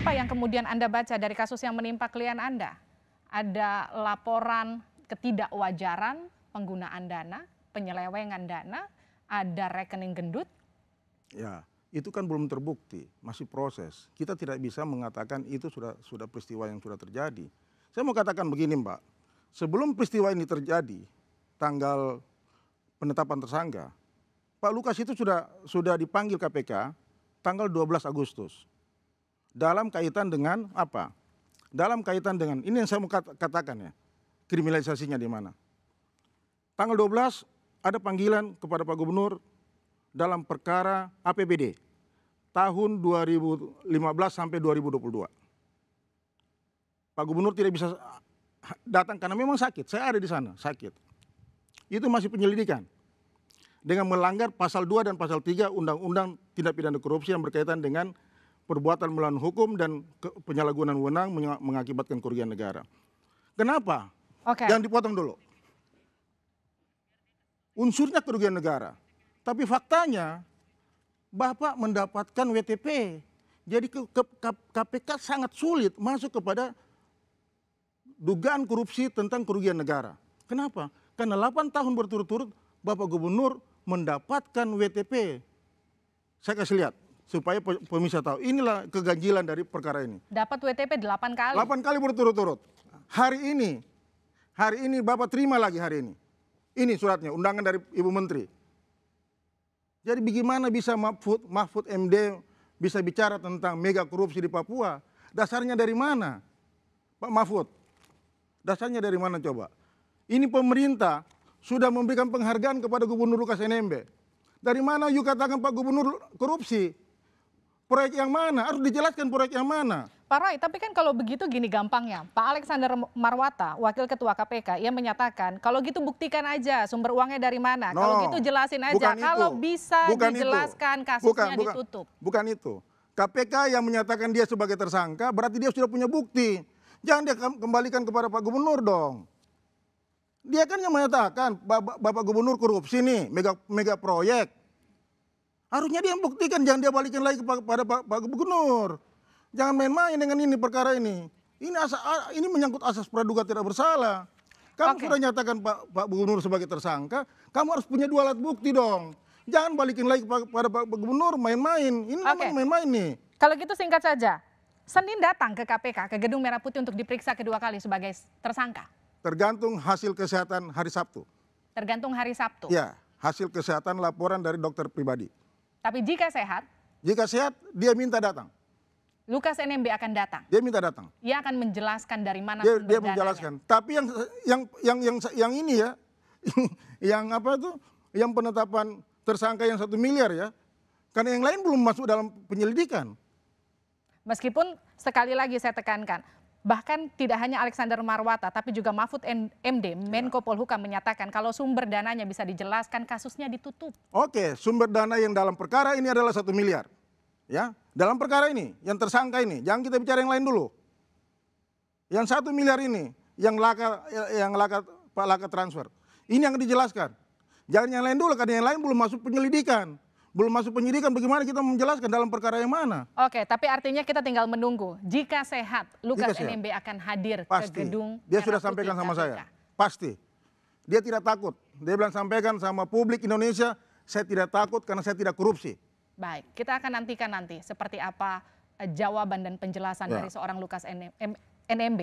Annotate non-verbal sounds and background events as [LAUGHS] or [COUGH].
apa yang kemudian Anda baca dari kasus yang menimpa klien Anda? Ada laporan ketidakwajaran penggunaan dana, penyelewengan dana, ada rekening gendut? Ya, itu kan belum terbukti, masih proses. Kita tidak bisa mengatakan itu sudah sudah peristiwa yang sudah terjadi. Saya mau katakan begini, Mbak. Sebelum peristiwa ini terjadi, tanggal penetapan tersangka, Pak Lukas itu sudah sudah dipanggil KPK tanggal 12 Agustus. Dalam kaitan dengan apa? Dalam kaitan dengan ini yang saya mau katakan ya. Kriminalisasinya di mana? Tanggal 12 ada panggilan kepada Pak Gubernur dalam perkara APBD tahun 2015 sampai 2022. Pak Gubernur tidak bisa datang karena memang sakit. Saya ada di sana, sakit. Itu masih penyelidikan. Dengan melanggar pasal 2 dan pasal 3 Undang-Undang Tindak Pidana Korupsi yang berkaitan dengan perbuatan melawan hukum dan penyalahgunaan wewenang mengakibatkan kerugian negara. Kenapa? Oke. Jangan dipotong dulu. Unsurnya kerugian negara. Tapi faktanya Bapak mendapatkan WTP. Jadi ke, ke, KPK sangat sulit masuk kepada dugaan korupsi tentang kerugian negara. Kenapa? Karena 8 tahun berturut-turut Bapak Gubernur mendapatkan WTP. Saya kasih lihat supaya pemirsa tahu. Inilah keganjilan dari perkara ini. Dapat WTP 8 kali. 8 kali berturut-turut. Hari ini, hari ini Bapak terima lagi hari ini. Ini suratnya, undangan dari Ibu Menteri. Jadi bagaimana bisa Mahfud, Mahfud MD bisa bicara tentang mega korupsi di Papua? Dasarnya dari mana? Pak Mahfud, dasarnya dari mana coba? Ini pemerintah sudah memberikan penghargaan kepada Gubernur Lukas NMB. Dari mana you katakan Pak Gubernur korupsi? Proyek yang mana? Harus dijelaskan proyek yang mana. Pak Roy, tapi kan kalau begitu gini gampangnya. Pak Alexander Marwata, Wakil Ketua KPK, ia menyatakan kalau gitu buktikan aja sumber uangnya dari mana. No, kalau gitu jelasin aja. Bukan kalau itu. bisa bukan dijelaskan itu. kasusnya bukan, bukan, ditutup. Bukan itu. KPK yang menyatakan dia sebagai tersangka berarti dia sudah punya bukti. Jangan dia kembalikan kepada Pak Gubernur dong. Dia kan yang menyatakan Bapak, Bapak Gubernur korupsi nih, mega, mega proyek. Harusnya dia yang buktikan, jangan dia balikin lagi kepada Pak, Pak Gubernur. Jangan main-main dengan ini perkara ini. Ini asa, ini menyangkut asas praduga tidak bersalah. Kamu okay. sudah nyatakan Pak, Pak Gubernur sebagai tersangka, kamu harus punya dua alat bukti dong. Jangan balikin lagi kepada Pak Gubernur main-main. Ini okay. main-main nih. Kalau gitu singkat saja. Senin datang ke KPK, ke Gedung Merah Putih untuk diperiksa kedua kali sebagai tersangka. Tergantung hasil kesehatan hari Sabtu. Tergantung hari Sabtu? Ya, hasil kesehatan laporan dari dokter pribadi. Tapi jika sehat? Jika sehat, dia minta datang. Lukas NMB akan datang. Dia minta datang. Dia akan menjelaskan dari mana dia, dia menjelaskan. Tapi yang yang yang yang yang ini ya, [LAUGHS] yang apa itu, yang penetapan tersangka yang satu miliar ya, karena yang lain belum masuk dalam penyelidikan. Meskipun sekali lagi saya tekankan, Bahkan tidak hanya Alexander Marwata, tapi juga Mahfud MD, Menko Polhukam menyatakan kalau sumber dananya bisa dijelaskan, kasusnya ditutup. Oke, sumber dana yang dalam perkara ini adalah satu miliar. Ya, dalam perkara ini, yang tersangka ini, jangan kita bicara yang lain dulu. Yang satu miliar ini, yang laka, yang laka, Pak Laka transfer. Ini yang dijelaskan. Jangan yang lain dulu, karena yang lain belum masuk penyelidikan belum masuk penyidikan bagaimana kita menjelaskan dalam perkara yang mana. Oke, tapi artinya kita tinggal menunggu. Jika sehat, Lukas Jika sehat. NMB akan hadir Pasti. ke gedung Dia sudah sampaikan sama saya. Pasti. Dia tidak takut. Dia bilang sampaikan sama publik Indonesia, saya tidak takut karena saya tidak korupsi. Baik, kita akan nantikan nanti seperti apa eh, jawaban dan penjelasan ya. dari seorang Lukas NMB.